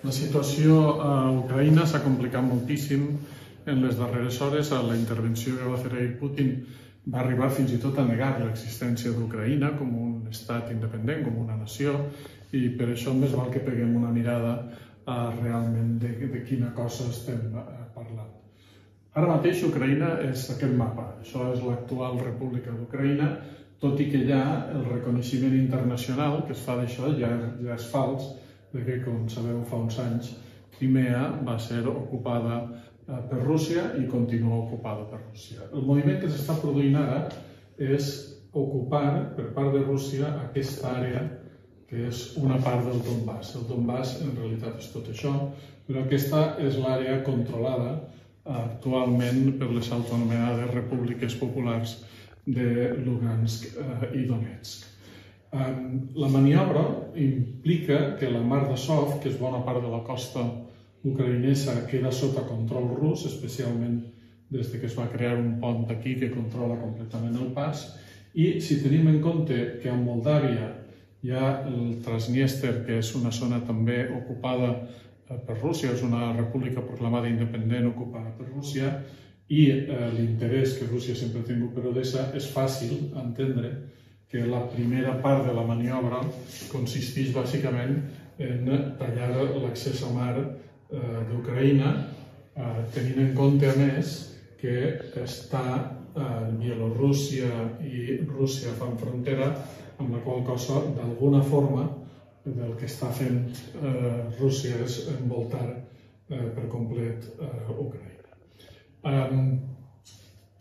La situació a Ucraïna s'ha complicat moltíssim en les darreres hores. La intervenció que va fer ahir Putin va arribar fins i tot a negar l'existència d'Ucraïna com un estat independent, com una nació, i per això més val que peguem una mirada a realment de, de quina cosa estem eh, parlant. Ara mateix Ucraïna és aquest mapa. Això és l'actual República d'Ucraïna, tot i que ja el reconeixement internacional que es fa d'això ja, ja és fals, perquè, com sabeu, fa uns anys Crimea va ser ocupada eh, per Rússia i continua ocupada per Rússia. El moviment que s'està produint ara és ocupar per part de Rússia aquesta àrea que és una part del Donbass. El Donbass en realitat és tot això, però aquesta és l'àrea controlada actualment per les autonomenades repúbliques populars de Lugansk eh, i Donetsk. La maniobra implica que la mar de Sov, que és bona part de la costa ucraïnesa, queda sota control rus, especialment des que es va crear un pont aquí que controla completament el pas, i si tenim en compte que a Moldàvia hi ha el Transnistria, que és una zona també ocupada eh, per Rússia, és una república proclamada independent ocupada per Rússia, i eh, l'interès que Rússia sempre ha tingut per Odessa, és fàcil entendre que la primera part de la maniobra consisteix bàsicament en tallar l'accés a mar eh, d'Ucraïna, eh, tenint en compte, a més, que està eh, Bielorússia i Rússia fan frontera, amb la qual cosa, d'alguna forma, del que està fent Rússia és envoltar per complet Ucraïna.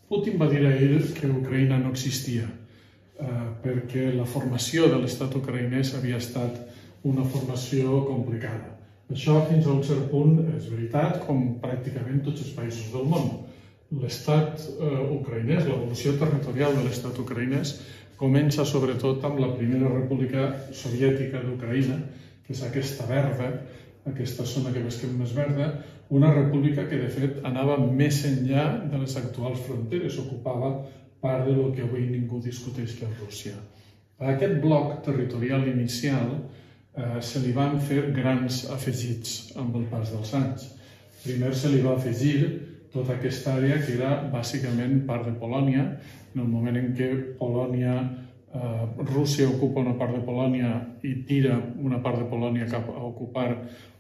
Putin va dir ahir que Ucraïna no existia, perquè la formació de l'estat ucraïnès havia estat una formació complicada. Això fins a un cert punt és veritat, com pràcticament tots els països del món. L'estat eh, ucraïnès, l'evolució territorial de l'estat ucraïnès, comença sobretot amb la primera república soviètica d'Ucraïna, que és aquesta verda, aquesta zona que veus que és més verda, una república que de fet anava més enllà de les actuals fronteres, ocupava part del que avui ningú discuteix que és Rússia. A aquest bloc territorial inicial eh, se li van fer grans afegits amb el pas dels anys. Primer se li va afegir tota aquesta àrea que era bàsicament part de Polònia, en el moment en què Polònia, eh, Rússia ocupa una part de Polònia i tira una part de Polònia cap a ocupar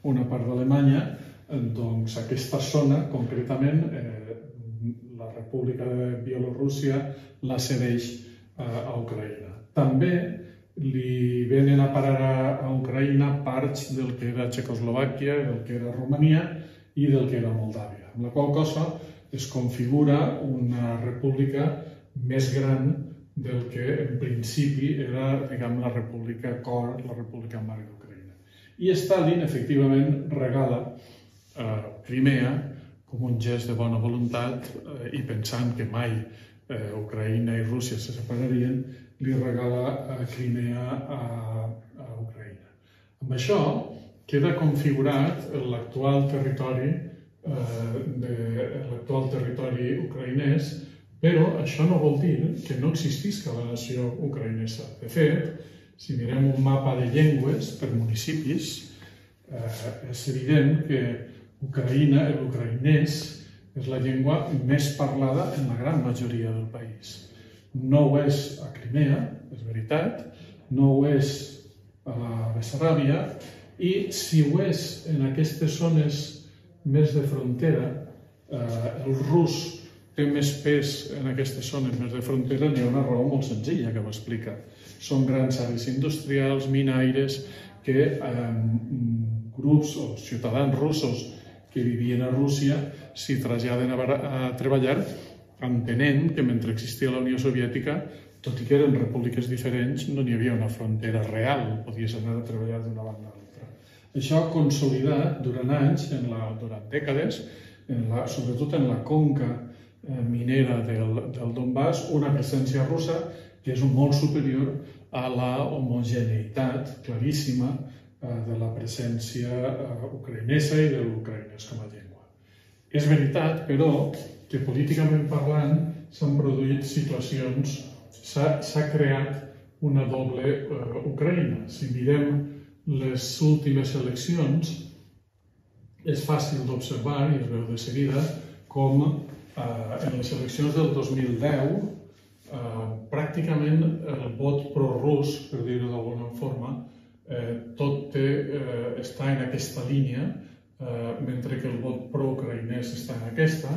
una part d'Alemanya, doncs aquesta zona, concretament, eh, la República de Bielorússia la cedeix eh, a Ucraïna. També li venen a parar a Ucraïna parts del que era Txecoslovàquia, del que era Romania i del que era Moldàvia, amb la qual cosa es configura una república més gran del que en principi era diguem, la república cor, la república mare d'Ucraïna. I Stalin, efectivament, regala eh, Crimea com un gest de bona voluntat eh, i pensant que mai eh, Ucraïna i Rússia se separarien, li regala a Crimea a, a Ucraïna. Amb això queda configurat l'actual territori eh, de l'actual territori ucraïnès, però això no vol dir que no existisca la nació ucraïnesa. De fet, si mirem un mapa de llengües per municipis, eh, és evident que Ucraïna, l'ucraïnès, és la llengua més parlada en la gran majoria del país. No ho és a Crimea, és veritat, no ho és a la Bessaràbia, i si ho és en aquestes zones més de frontera, eh, el rus té més pes en aquestes zones més de frontera, n'hi ha una raó molt senzilla que m'explica. Són grans àrees industrials, minaires, que eh, grups o ciutadans russos que vivien a Rússia s'hi traslladen a, a treballar entenent que mentre existia la Unió Soviètica, tot i que eren repúbliques diferents, no n'hi havia una frontera real, podies anar a treballar d'una banda a l'altra. Això consolidat durant anys, en la, durant dècades, en la, sobretot en la conca eh, minera del, del Donbass, una presència russa que és molt superior a la homogeneïtat claríssima de la presència eh, ucraïnesa i de l'ucraïnès com a llengua. És veritat, però, que políticament parlant s'han produït situacions, s'ha creat una doble uh, Ucraïna. Si mirem les últimes eleccions, és fàcil d'observar i es veu de seguida com eh, en les eleccions del 2010 eh, pràcticament el vot pro-rus, per dir-ho d'alguna forma, eh, tot té, eh, està en aquesta línia, eh, mentre que el vot pro-ucraïnès està en aquesta,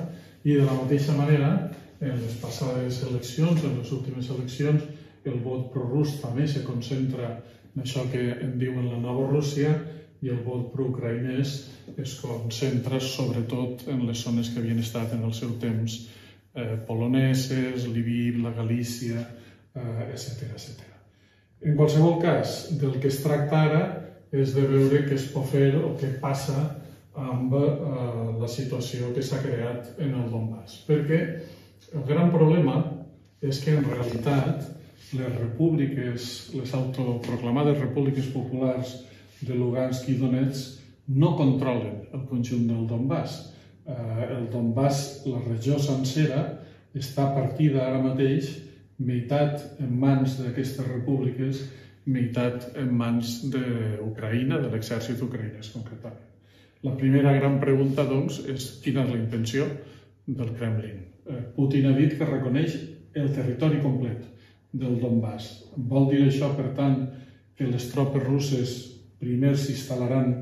i de la mateixa manera, en les passades eleccions, en les últimes eleccions, el vot pro-rus també se concentra en això que en diuen la nova Rússia, i el vot pro-ucraïnès es concentra sobretot en les zones que havien estat en el seu temps eh, poloneses, Lviv, la Galícia, eh, etc etc. En qualsevol cas, del que es tracta ara és de veure què es pot fer o què passa amb eh, la situació que s'ha creat en el Donbass. Perquè el gran problema és que en realitat les repúbliques, les autoproclamades repúbliques populars de Lugansk i Donetsk no controlen el conjunt del Donbass. Eh, el Donbass, la regió sencera, està partida ara mateix meitat en mans d'aquestes repúbliques, meitat en mans d'Ucraïna, de l'exèrcit ucraïnès concretament. La primera gran pregunta, doncs, és quina és la intenció del Kremlin. Eh, Putin ha dit que reconeix el territori complet del Donbass. Vol dir això, per tant, que les tropes russes primer s'instal·laran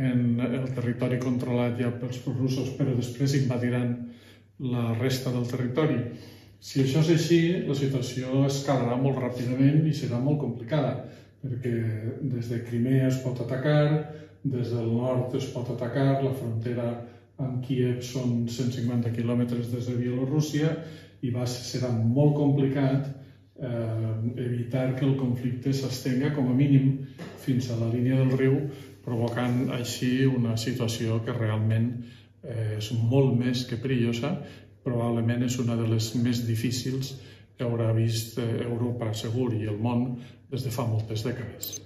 en el territori controlat ja pels russos, però després invadiran la resta del territori. Si això és així, la situació escalarà molt ràpidament i serà molt complicada, perquè des de Crimea es pot atacar, des del nord es pot atacar, la frontera amb Kiev són 150 quilòmetres des de Bielorússia i va, serà molt complicat eh, evitar que el conflicte s'estenga com a mínim fins a la línia del riu, provocant així una situació que realment eh, és molt més que perillosa, probablement és una de les més difícils que haurà vist eh, Europa segur i el món des de fa moltes dècades.